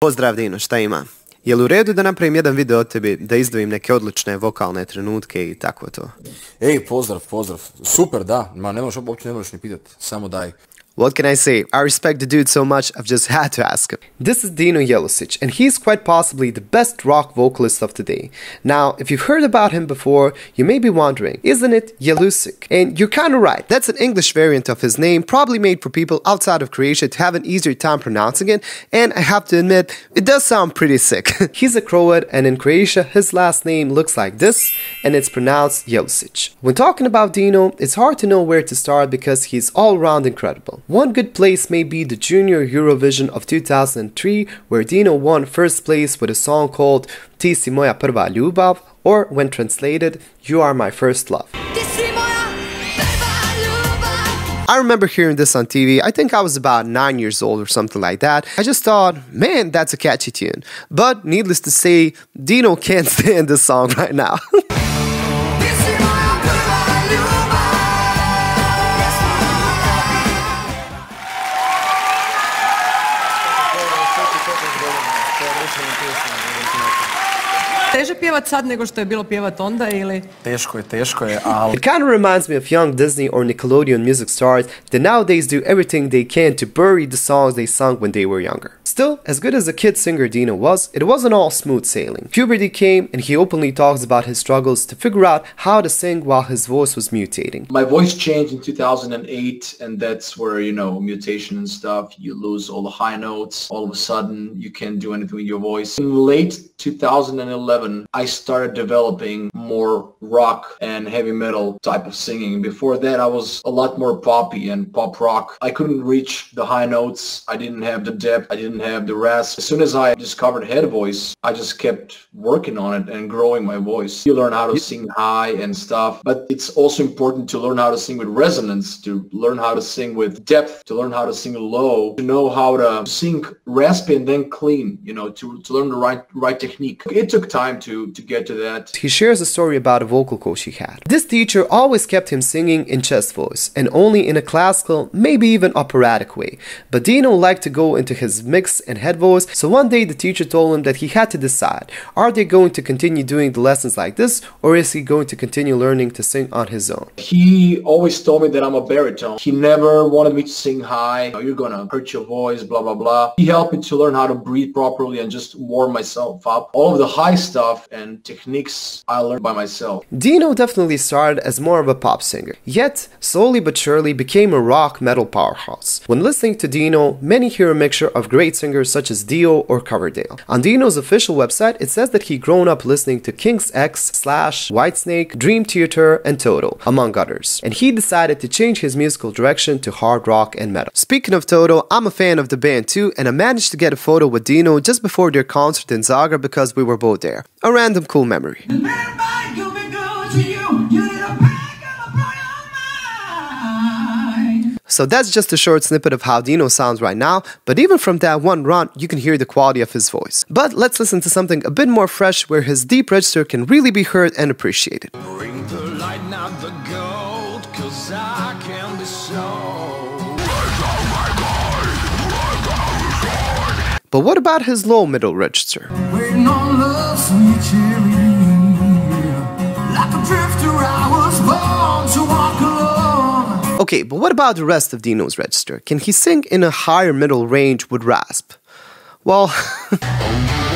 Pozdrav Dino, šta ima? Je li u redu da napravim jedan video o tebi, da izdvojim neke odlične vokalne trenutke i tako to? Ej, pozdrav, pozdrav. Super, da. Ma ne možeš, uopće ne možeš ni pitat. Samo daj. What can I say? I respect the dude so much, I've just had to ask him. This is Dino Jelušić, and he's quite possibly the best rock vocalist of today. Now, if you've heard about him before, you may be wondering, isn't it Jelusick? And you're kinda right. That's an English variant of his name, probably made for people outside of Croatia to have an easier time pronouncing it, and I have to admit, it does sound pretty sick. he's a Croat, and in Croatia, his last name looks like this, and it's pronounced Jelušić. When talking about Dino, it's hard to know where to start because he's all around incredible. One good place may be the Junior Eurovision of 2003, where Dino won first place with a song called Ti si moja prva ljubav, or when translated, You are my first love. I remember hearing this on TV. I think I was about nine years old or something like that. I just thought, man, that's a catchy tune. But needless to say, Dino can't stand this song right now. Teže pjevat sad nego što je bilo pjevat onda ili? Teško je, teško je, ali... It kind of reminds me of young Disney or Nickelodeon music stars that nowadays do everything they can to bury the songs they sung when they were younger. Still, as good as a kid singer Dino was, it wasn't all smooth sailing. Puberty came and he openly talks about his struggles to figure out how to sing while his voice was mutating. My voice changed in 2008 and that's where, you know, mutation and stuff, you lose all the high notes. All of a sudden, you can't do anything with your voice. In late 2011, I started developing more rock and heavy metal type of singing. Before that, I was a lot more poppy and pop rock. I couldn't reach the high notes. I didn't have the depth. I didn't have the rasp. As soon as I discovered head voice, I just kept working on it and growing my voice. You learn how to sing high and stuff, but it's also important to learn how to sing with resonance, to learn how to sing with depth, to learn how to sing low, to know how to sing raspy and then clean, you know, to, to learn the right right technique. It took time to, to get to that. He shares a story about a vocal coach he had. This teacher always kept him singing in chest voice and only in a classical, maybe even operatic way. But Dino liked to go into his mix and head voice, so one day the teacher told him that he had to decide are they going to continue doing the lessons like this or is he going to continue learning to sing on his own? He always told me that I'm a baritone. He never wanted me to sing high. Oh, you're gonna hurt your voice, blah, blah, blah. He helped me to learn how to breathe properly and just warm myself up. All of the high stuff and techniques I learned by myself. Dino definitely started as more of a pop singer, yet slowly but surely became a rock metal powerhouse. When listening to Dino, many hear a mixture of great singers such as Dio or Coverdale. On Dino's official website, it says that he grown up listening to King's X, Slash, Whitesnake, Dream Theater, and Toto, among others, and he decided to change his musical direction to hard rock and metal. Speaking of Toto, I'm a fan of the band too, and I managed to get a photo with Dino just before their concert in Zagreb because we were both there. A random cool memory. So that's just a short snippet of how Dino sounds right now, but even from that one run, you can hear the quality of his voice. But let's listen to something a bit more fresh where his deep register can really be heard and appreciated. Bring the light, not the gold, cause I can be. But what about his low middle register? Waiting on love, sweet cherry. Like a drifter, Mm-hmm. Okay, but what about the rest of Dino's register? Can he sing in a higher middle range with rasp? Well,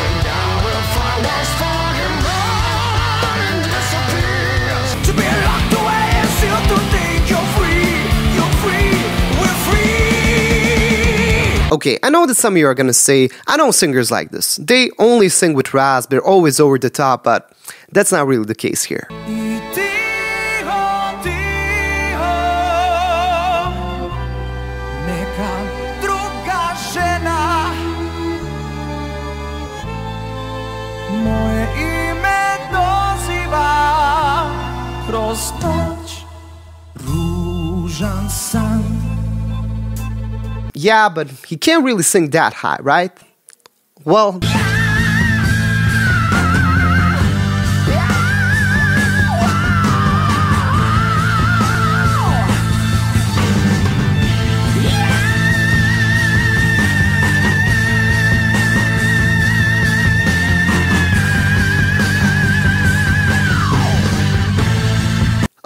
To be locked away and still to think you're free, you're free, we're free. okay, I know that some of you are gonna say, I know singers like this. They only sing with rasp, they're always over the top, but that's not really the case here. Ružan san. Yeah, but he can't really sing that high, right? Well,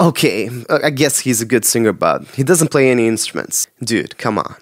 Okay, uh, I guess he's a good singer, but he doesn't play any instruments. Dude, come on.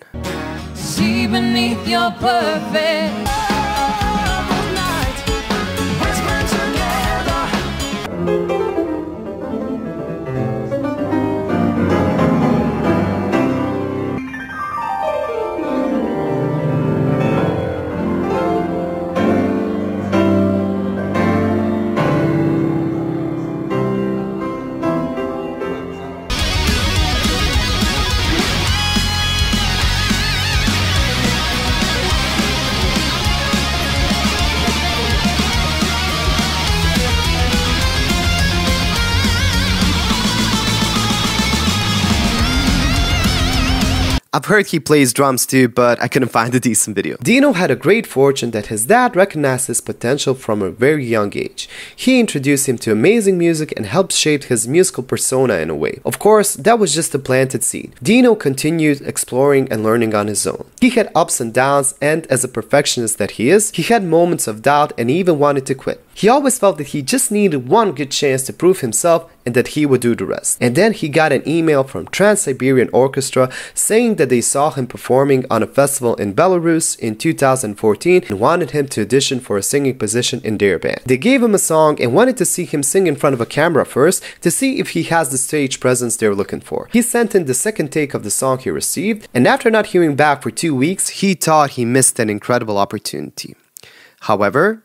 I've heard he plays drums too, but I couldn't find a decent video. Dino had a great fortune that his dad recognized his potential from a very young age. He introduced him to amazing music and helped shape his musical persona in a way. Of course, that was just a planted seed. Dino continued exploring and learning on his own. He had ups and downs, and as a perfectionist that he is, he had moments of doubt and even wanted to quit. He always felt that he just needed one good chance to prove himself and that he would do the rest. And then he got an email from Trans-Siberian Orchestra saying that they saw him performing on a festival in Belarus in 2014 and wanted him to audition for a singing position in their band. They gave him a song and wanted to see him sing in front of a camera first to see if he has the stage presence they're looking for. He sent in the second take of the song he received, and after not hearing back for two weeks, he thought he missed an incredible opportunity. However,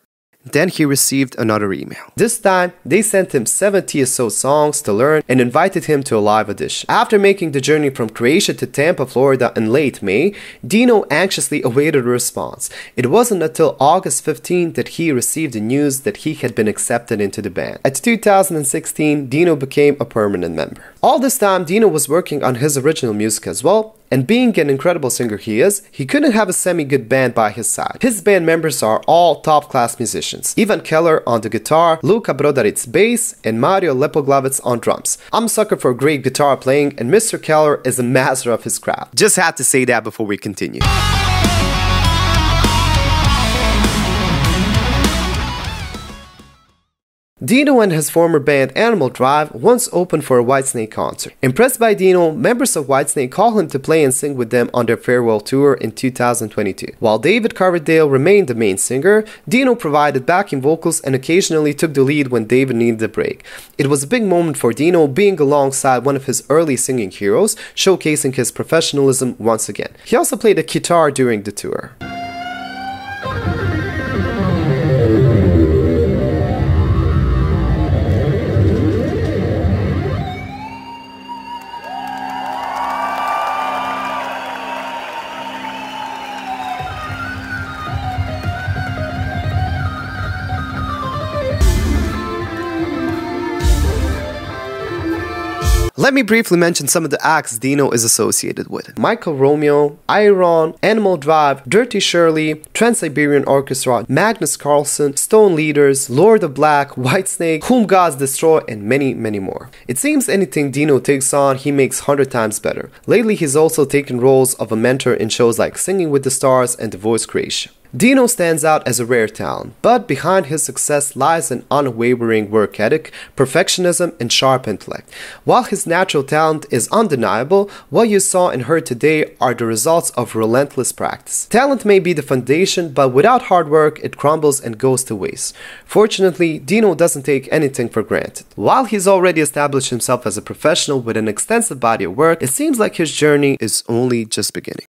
then he received another email. This time, they sent him 70 or so songs to learn and invited him to a live audition. After making the journey from Croatia to Tampa, Florida in late May, Dino anxiously awaited a response. It wasn't until August 15 that he received the news that he had been accepted into the band. At 2016, Dino became a permanent member. All this time, Dino was working on his original music as well, and being an incredible singer he is, he couldn't have a semi-good band by his side. His band members are all top-class musicians. Ivan Keller on the guitar, Luka Brodaric bass, and Mario Lepoglavets on drums. I'm a sucker for great guitar playing, and Mr. Keller is a master of his craft. Just had to say that before we continue. Dino and his former band Animal Drive once opened for a Whitesnake concert. Impressed by Dino, members of Whitesnake called him to play and sing with them on their farewell tour in 2022. While David Coverdale remained the main singer, Dino provided backing vocals and occasionally took the lead when David needed a break. It was a big moment for Dino being alongside one of his early singing heroes, showcasing his professionalism once again. He also played a guitar during the tour. Let me briefly mention some of the acts Dino is associated with. Michael Romeo, Iron, Animal Drive, Dirty Shirley, Trans-Siberian Orchestra, Magnus Karlsson, Stone Leaders, Lord of Black, Whitesnake, Whom Gods Destroy, and many, many more. It seems anything Dino takes on, he makes 100 times better. Lately, he's also taken roles of a mentor in shows like Singing with the Stars and The Voice Croatia. Dino stands out as a rare talent, but behind his success lies an unwavering work ethic, perfectionism, and sharp intellect. While his natural talent is undeniable, what you saw and heard today are the results of relentless practice. Talent may be the foundation, but without hard work, it crumbles and goes to waste. Fortunately, Dino doesn't take anything for granted. While he's already established himself as a professional with an extensive body of work, it seems like his journey is only just beginning.